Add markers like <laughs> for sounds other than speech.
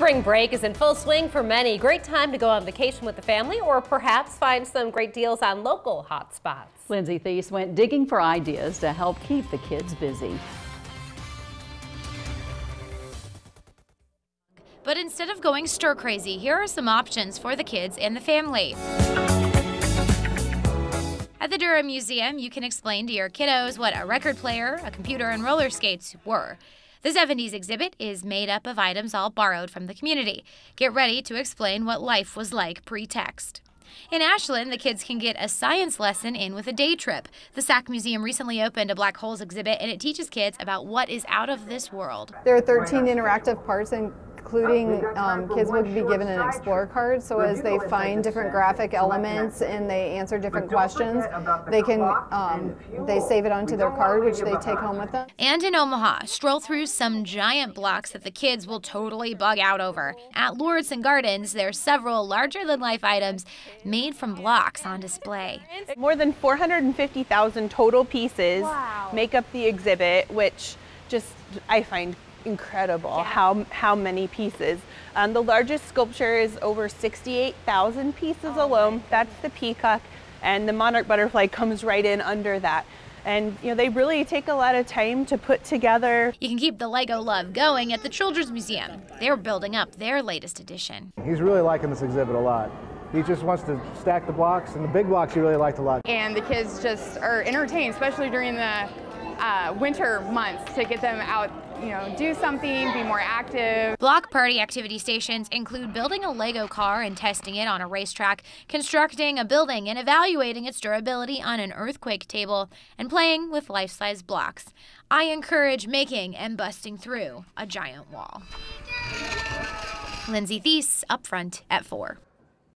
Spring break is in full swing for many. Great time to go on vacation with the family or perhaps find some great deals on local hot spots. Lindsay Thies went digging for ideas to help keep the kids busy. But instead of going stir crazy, here are some options for the kids and the family. At the Durham Museum, you can explain to your kiddos what a record player, a computer, and roller skates were. The 70s exhibit is made up of items all borrowed from the community. Get ready to explain what life was like pre text. In Ashland, the kids can get a science lesson in with a day trip. The SAC Museum recently opened a black holes exhibit and it teaches kids about what is out of this world. There are 13 interactive parts and including um, kids will be given an Explorer card. So as they find different graphic elements and they answer different questions, they can um, they save it onto their card, which they take home with them. And in Omaha, stroll through some giant blocks that the kids will totally bug out over. At Lauritzen Gardens, there are several larger-than-life items made from blocks on display. More than 450,000 total pieces wow. make up the exhibit, which just I find incredible yeah. how how many pieces. Um, the largest sculpture is over 68,000 pieces oh, alone. That's the peacock, and the monarch butterfly <laughs> comes right in under that. And you know they really take a lot of time to put together. You can keep the Lego love going at the Children's Museum. They're building up their latest edition. He's really liking this exhibit a lot. He just wants to stack the blocks, and the big blocks he really liked a lot. And the kids just are entertained, especially during the uh, winter months to get them out, you know, do something, be more active. Block party activity stations include building a Lego car and testing it on a racetrack, constructing a building and evaluating its durability on an earthquake table, and playing with life-size blocks. I encourage making and busting through a giant wall. Lindsay Thies, up front at 4.